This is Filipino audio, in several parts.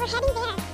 we're heading there.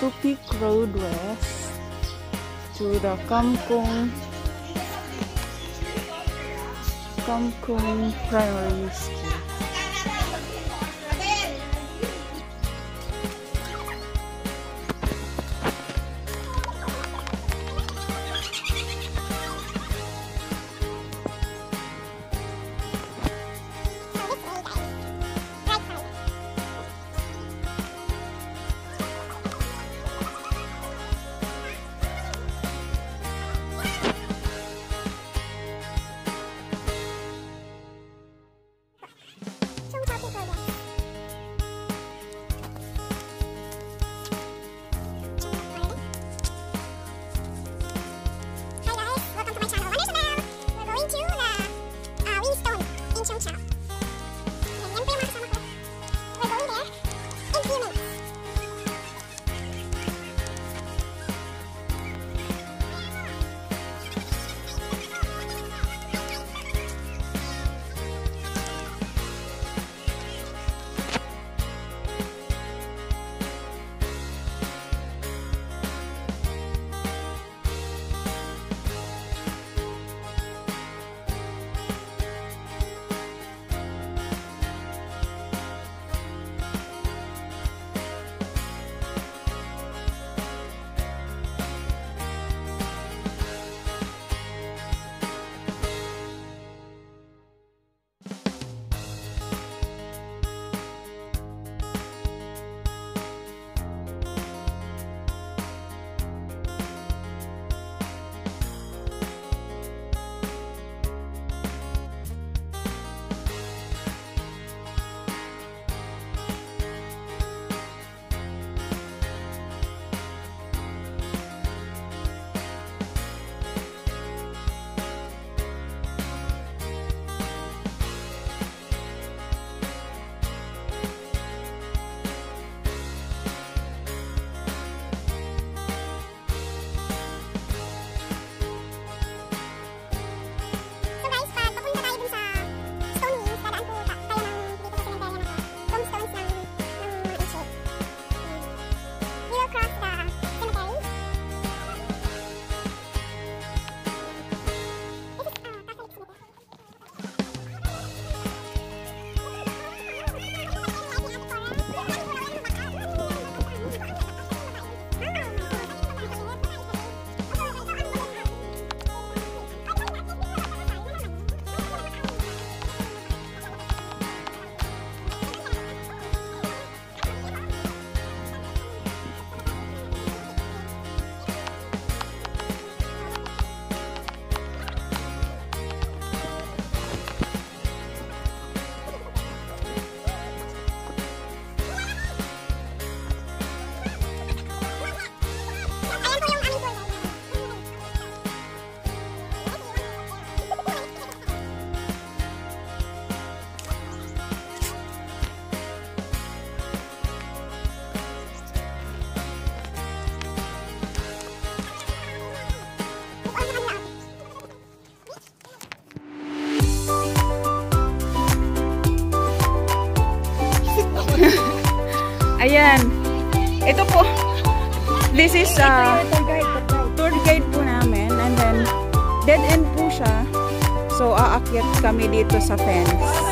Tupik Road West to the Kamkung Kamkung Primary School. Ayan. Ito po. This is uh, tour guide po namin. And then, dead end po siya. So, aakyat kami dito sa fence.